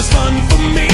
was fun for me.